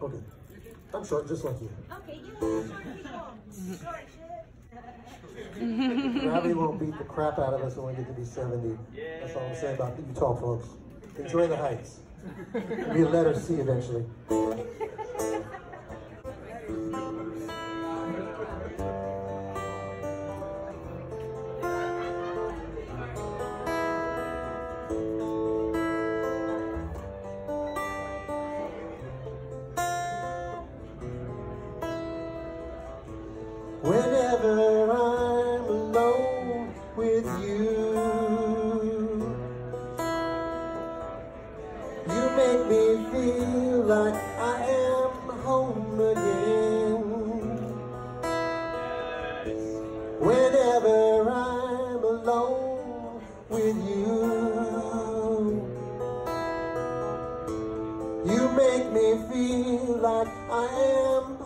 Okay. I'm short, just like you. Okay, you short. Short. Gravity won't beat the crap out of us when we get to be 70. That's all I'm saying about you tall folks. Enjoy the heights. Be a letter C eventually.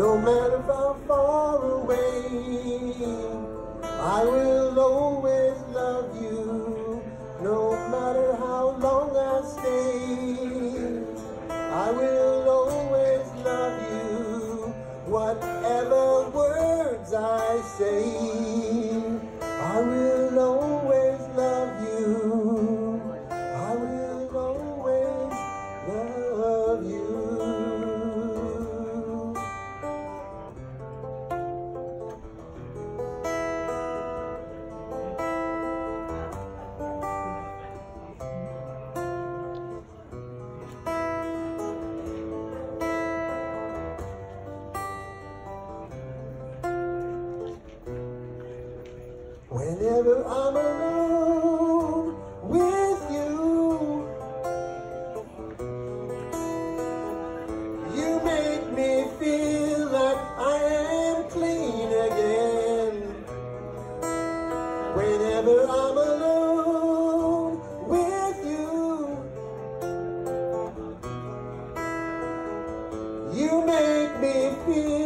no matter how far away, I will always love you. No matter how long I stay, I will always love you. Whatever words I say, Whenever I'm alone with you, you make me feel like I am clean again. Whenever I'm alone with you, you make me feel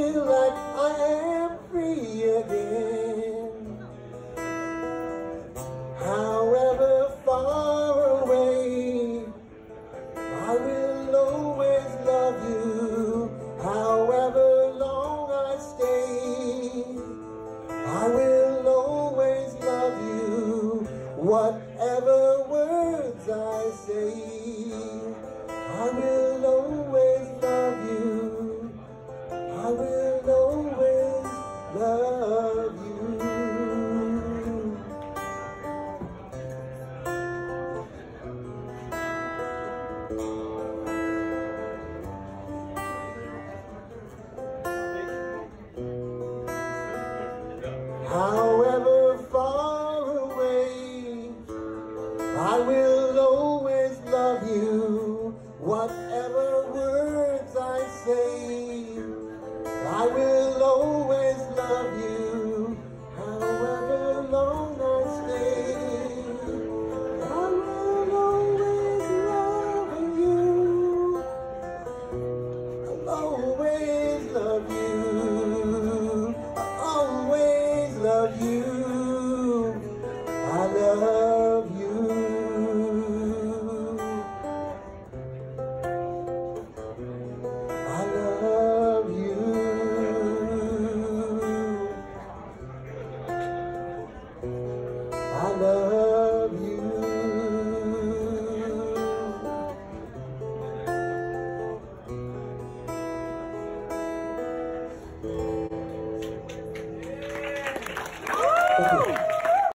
아.